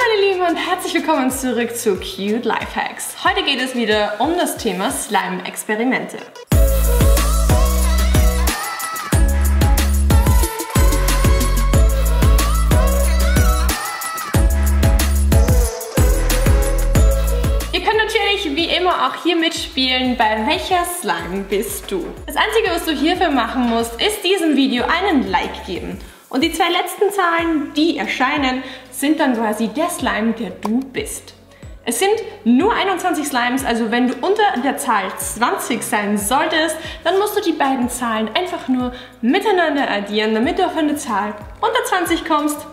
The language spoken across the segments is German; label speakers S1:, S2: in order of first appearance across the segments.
S1: meine Lieben und herzlich willkommen zurück zu Cute Lifehacks. Heute geht es wieder um das Thema Slime-Experimente. Ihr könnt natürlich wie immer auch hier mitspielen, bei welcher Slime bist du. Das Einzige, was du hierfür machen musst, ist diesem Video einen Like geben. Und die zwei letzten Zahlen, die erscheinen, sind dann quasi der Slime, der du bist. Es sind nur 21 Slimes, also wenn du unter der Zahl 20 sein solltest, dann musst du die beiden Zahlen einfach nur miteinander addieren, damit du auf eine Zahl unter 20 kommst,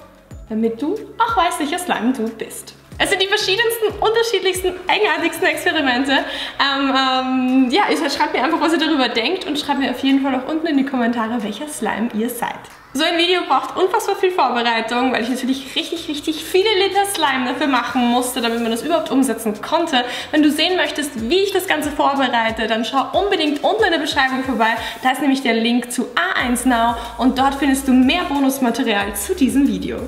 S1: damit du auch weißt, welcher Slime du bist. Es sind die verschiedensten, unterschiedlichsten, eigenartigsten Experimente. Ähm, ähm, ja, schreibt mir einfach, was ihr darüber denkt und schreibt mir auf jeden Fall auch unten in die Kommentare, welcher Slime ihr seid. So ein Video braucht unfassbar viel Vorbereitung, weil ich natürlich richtig, richtig viele Liter Slime dafür machen musste, damit man das überhaupt umsetzen konnte. Wenn du sehen möchtest, wie ich das Ganze vorbereite, dann schau unbedingt unten in der Beschreibung vorbei. Da ist nämlich der Link zu A1 Now und dort findest du mehr Bonusmaterial zu diesem Video.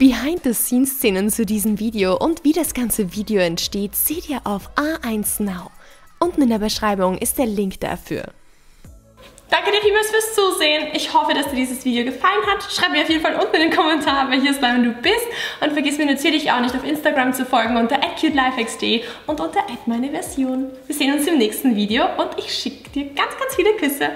S1: Behind-the-Scenes-Szenen zu diesem Video und wie das ganze Video entsteht, seht ihr auf A1 Now. Unten in der Beschreibung ist der Link dafür. Danke dir vielmals fürs Zusehen. Ich hoffe, dass dir dieses Video gefallen hat. Schreib mir auf jeden Fall unten in den Kommentaren, welches Slime du bist. Und vergiss mir natürlich auch nicht auf Instagram zu folgen unter cutelifehacks.de und unter meine Version. Wir sehen uns im nächsten Video und ich schicke dir ganz, ganz viele Küsse.